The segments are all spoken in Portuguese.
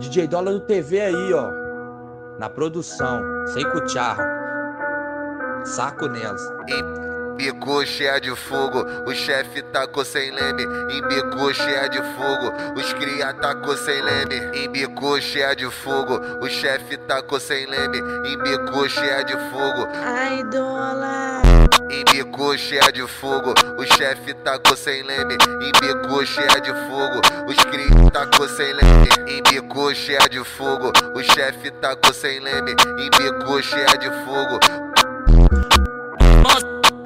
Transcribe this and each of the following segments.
DJ Dólar do TV aí, ó. Na produção, sem cucharro. Saco nelas. Embicou cheia de fogo, o chefe tacou sem leme. Embicou cheia de fogo, os cria tacou sem leme. Embicou cheia de fogo, o chefe tacou sem leme. Embicou cheia de fogo. Ai, dólar. Embicou cheia de fogo, o chefe tacou sem leme. Embicou cheia de fogo, os cria tacou sem leme. Embicou cheia de fogo, o chefe tacou sem leme. Embicou cheia de fogo.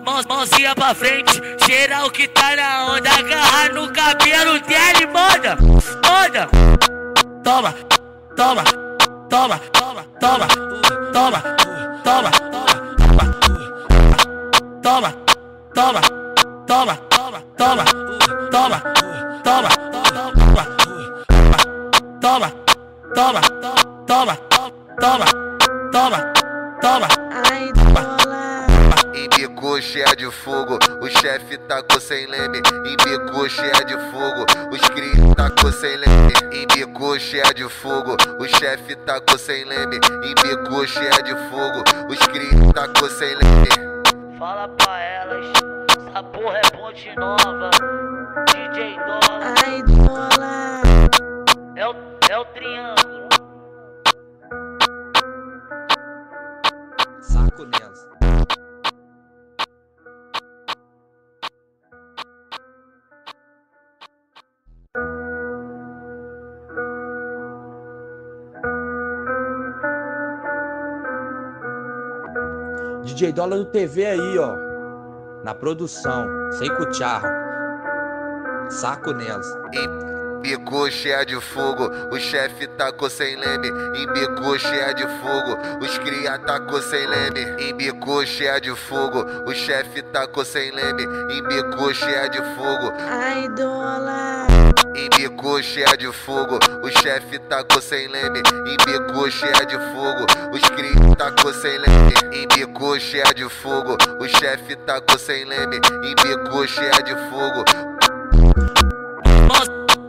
Mãos, mãozinha pra frente, geral que tá na onda, agarrar no cabelo dele, manda, manda. Toma, toma, toma, toma, toma, toma, toma, toma, toma, toma, toma, toma, toma, toma, toma, toma, toma, toma, toma, toma. Ai, dólar. Embicou cheia de fogo, o chefe tacou sem leme. Embicou cheia de fogo, os cria tacou sem leme. Embicou cheia de fogo, o chefe tacou sem leme. Embicou cheia de fogo, os cria tacou sem leme. Fala pra elas, essa porra é ponte nova. DJ Dólar Ai, dólar. é o, é o triângulo. DJ Dólar do TV aí, ó. Na produção, sem cucharro. Saco nelas. Embicou cheia de fogo, o chefe tacou sem leme. Embicou cheia de fogo, os cria tacou sem leme. Embicou cheia de fogo, o chefe tacou sem leme. Embicou cheia de fogo, Ai, dólar. Embicou cheia de fogo, o chefe tacou sem leme. Embicou cheia de fogo, os cria tacou sem leme. Embicou cheia de fogo, o chefe tacou sem leme. Embicou cheia de fogo,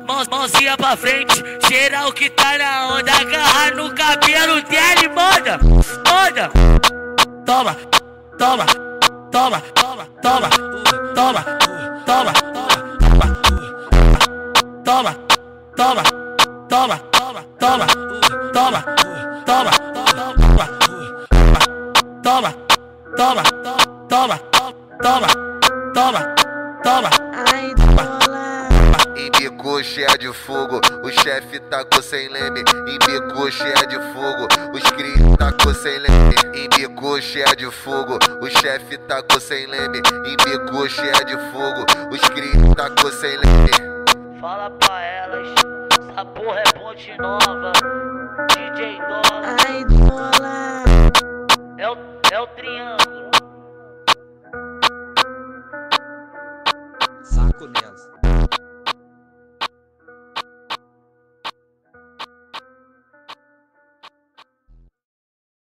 Mãos, mãozinha pra frente, geral que tá na onda, agarrar no cabelo dele, manda, manda. Toma, toma, toma, toma, toma, toma, toma, toma, toma, toma, toma, toma, toma, toma, toma, toma, toma, toma, toma, toma. Ai. Embicou cheia de fogo, o chefe tacou sem leme. Embicou cheia de fogo, os cria tacou sem leme. Embicou cheia de fogo, o chefe tacou sem leme. Embicou cheia de fogo, os cria tacou sem leme. Fala pra elas, essa porra é ponte nova. DJ Dólar Ai, dólar. é o, é o triângulo.